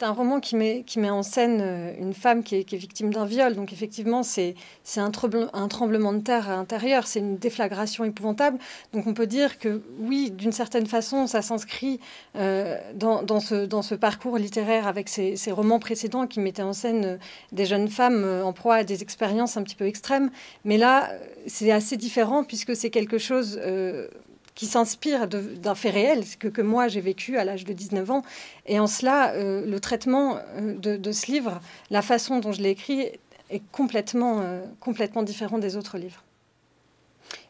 C'est un roman qui met, qui met en scène euh, une femme qui est, victime d'un viol. Donc effectivement, c'est un, un tremblement de terre à l'intérieur, c'est une déflagration épouvantable. Donc on peut dire que oui, d'une certaine façon, ça s'inscrit euh, dans, dans, ce, dans ce parcours littéraire avec ces, romans précédents qui mettaient en scène euh, des jeunes femmes en proie à des expériences un petit peu extrêmes. Mais là, c'est assez différent puisque c'est quelque chose qui s'inspire d'un fait réel que, que moi j'ai vécu à l'âge de 19 ans. Et en cela, euh, le traitement euh, de, ce livre, la façon dont je l'ai écrit, est complètement, euh, complètement différent des autres livres.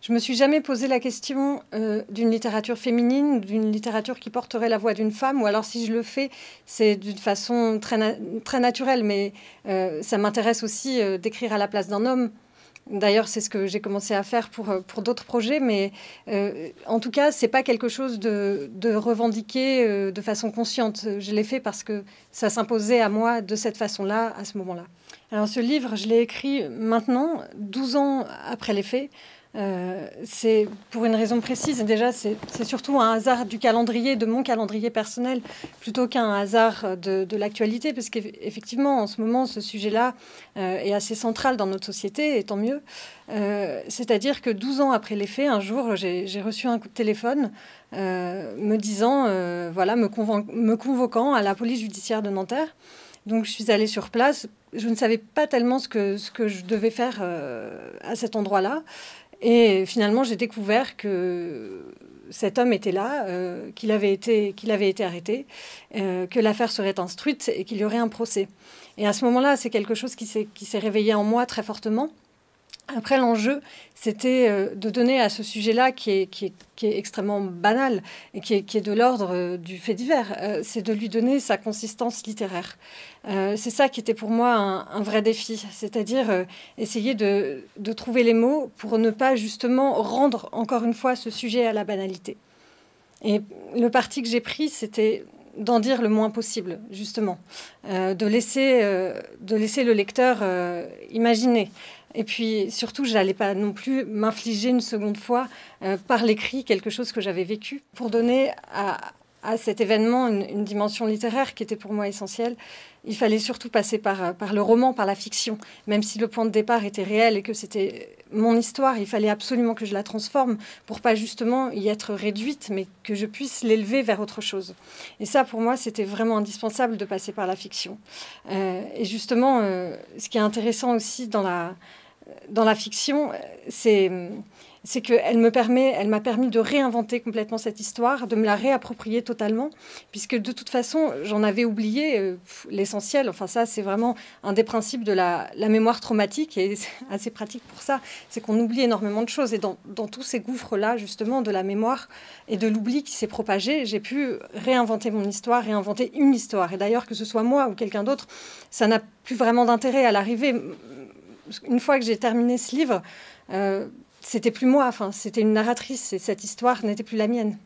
Je me suis jamais posé la question d'une littérature féminine, d'une littérature qui porterait la voix d'une femme, ou alors si je le fais, c'est d'une façon très, très naturelle, mais ça m'intéresse aussi d'écrire à la place d'un homme. D'ailleurs, c'est ce que j'ai commencé à faire pour, euh, pour d'autres projets, mais euh, en tout cas, c'est pas quelque chose de, de revendiquer euh, de façon consciente. Je l'ai fait parce que ça s'imposait à moi de cette façon-là, à ce moment-là. Alors, ce livre, je l'ai écrit maintenant, 12 ans après les faits. Euh, c'est pour une raison précise. Déjà, c'est surtout un hasard du calendrier, de mon calendrier personnel, plutôt qu'un hasard de, l'actualité, parce qu'effectivement, en ce moment, ce sujet-là euh, est assez central dans notre société, et tant mieux. Euh, c'est-à-dire que 12 ans après les faits, un jour, j'ai reçu un coup de téléphone me disant, voilà, me, convoquant à la police judiciaire de Nanterre. Donc je suis allée sur place. Je ne savais pas tellement ce que je devais faire à cet endroit-là. Et finalement, j'ai découvert que cet homme était là, euh, qu'il avait, avait été arrêté, euh, que l'affaire serait instruite et qu'il y aurait un procès. Et à ce moment-là, c'est quelque chose qui s'est réveillé en moi très fortement. Après, l'enjeu, c'était euh, de donner à ce sujet-là, qui est, extrêmement banal et qui est, de l'ordre euh, du fait divers, euh, c'est de lui donner sa consistance littéraire. c'est ça qui était pour moi un, vrai défi, c'est-à-dire essayer de, trouver les mots pour ne pas justement rendre encore une fois ce sujet à la banalité. Et le parti que j'ai pris, c'était d'en dire le moins possible, justement, de laisser le lecteur imaginer. Et puis surtout, je n'allais pas non plus m'infliger une seconde fois euh, par l'écrit quelque chose que j'avais vécu pour donner à, à cet événement une, dimension littéraire qui était pour moi essentielle. Il fallait surtout passer par, par le roman, par la fiction. Même si le point de départ était réel et que c'était mon histoire, il fallait absolument que je la transforme pour pas justement y être réduite, mais que je puisse l'élever vers autre chose. Et ça, pour moi, c'était vraiment indispensable de passer par la fiction. Euh, et justement, euh, ce qui est intéressant aussi dans la, dans la fiction, c'est c'est qu'elle me permet, elle m'a permis de réinventer complètement cette histoire, de me la réapproprier totalement, puisque de toute façon, j'en avais oublié euh, l'essentiel. Enfin, ça, c'est vraiment un des principes de la, mémoire traumatique, et c'est assez pratique pour ça, c'est qu'on oublie énormément de choses. Et dans, dans tous ces gouffres-là, justement, de la mémoire et de l'oubli qui s'est propagé, j'ai pu réinventer mon histoire, réinventer une histoire. Et d'ailleurs, que ce soit moi ou quelqu'un d'autre, ça n'a plus vraiment d'intérêt à l'arrivée. Une fois que j'ai terminé ce livre, euh, c'était plus moi, c'était une narratrice et cette histoire n'était plus la mienne.